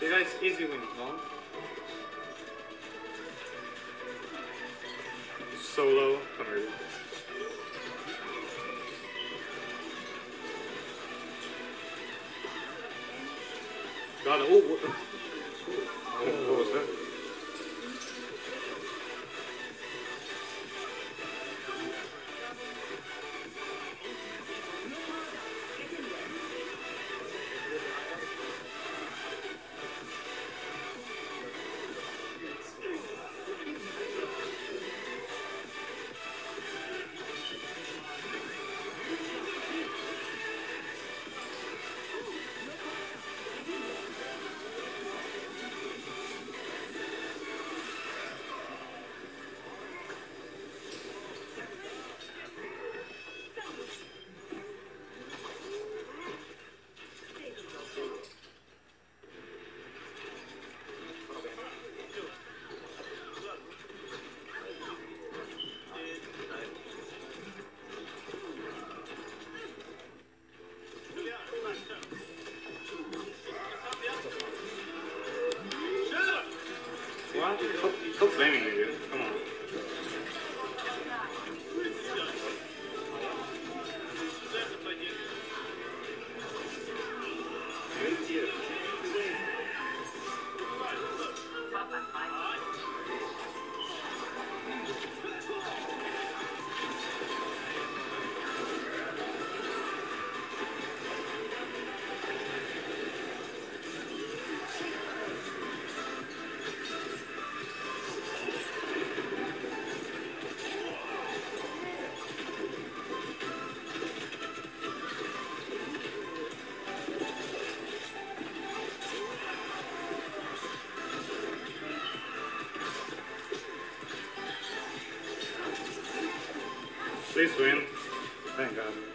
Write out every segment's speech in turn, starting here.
You guy's easy win, no? Solo. Come here. Got it. Oh, Please win. Thank God.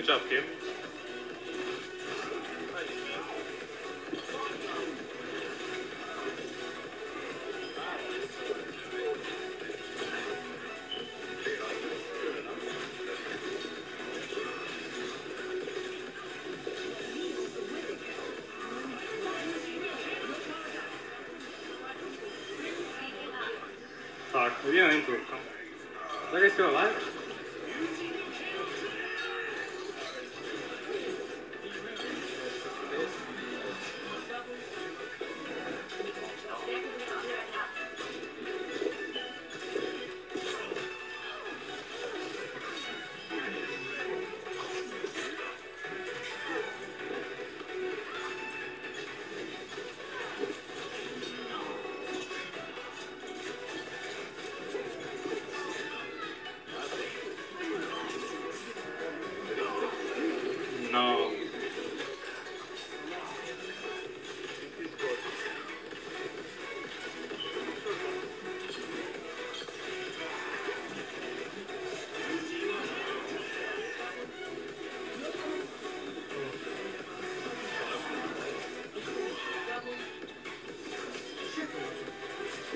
Good job, Kim. Tak, vieni tu. Dai?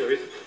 Ja, visst.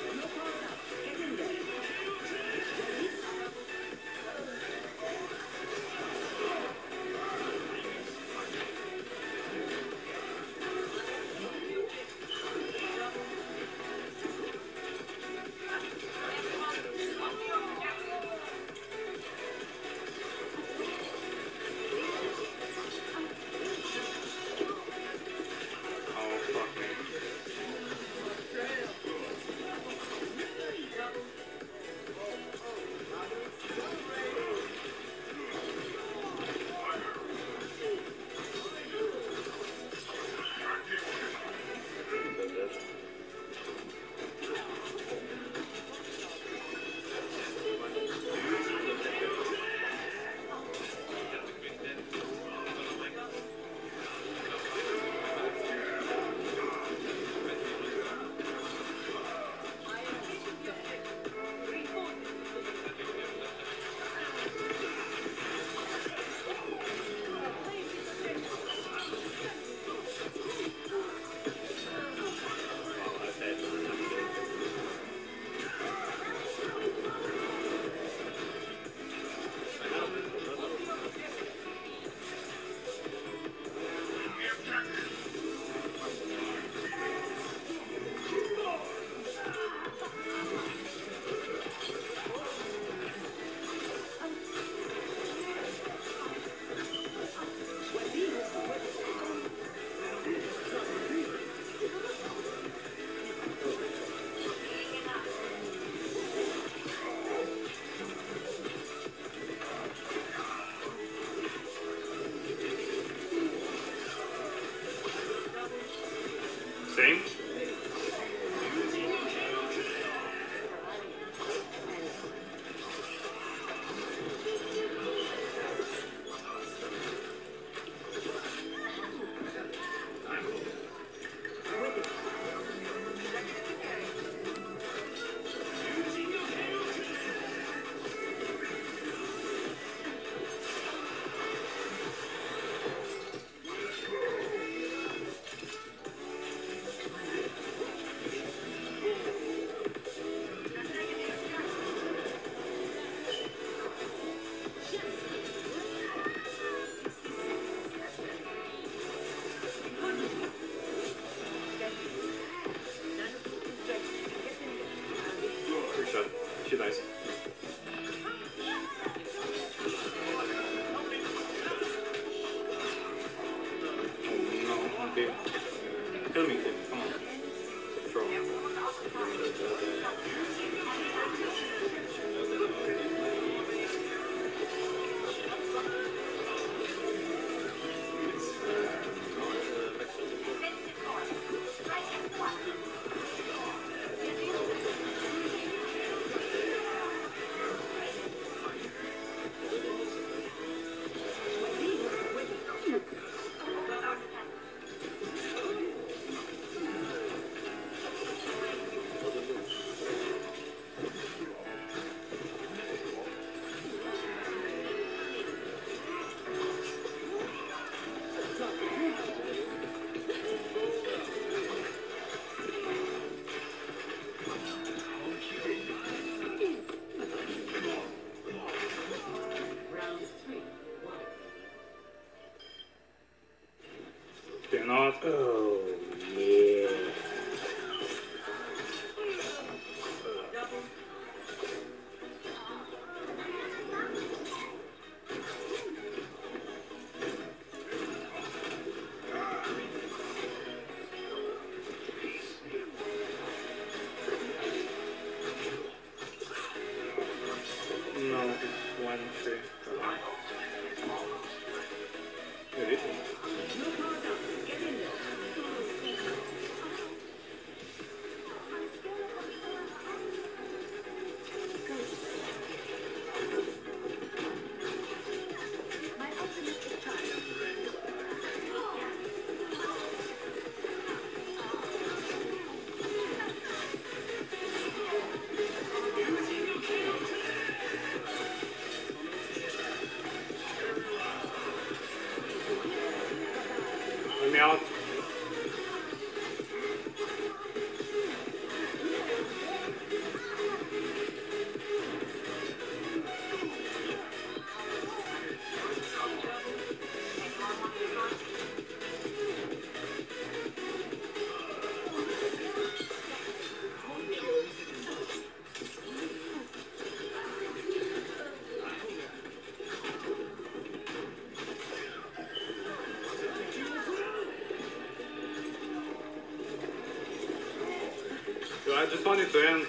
Tony Ten.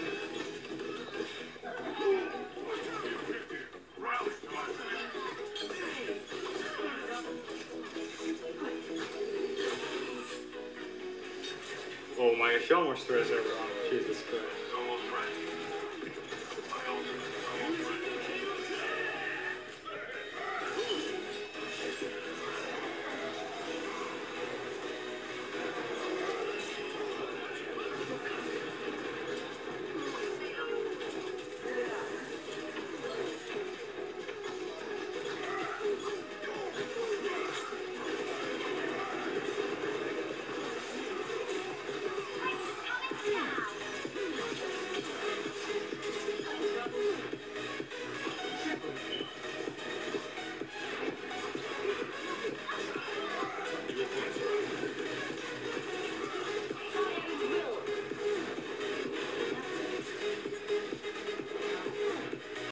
Oh, my, she almost ever everyone. Jesus Christ.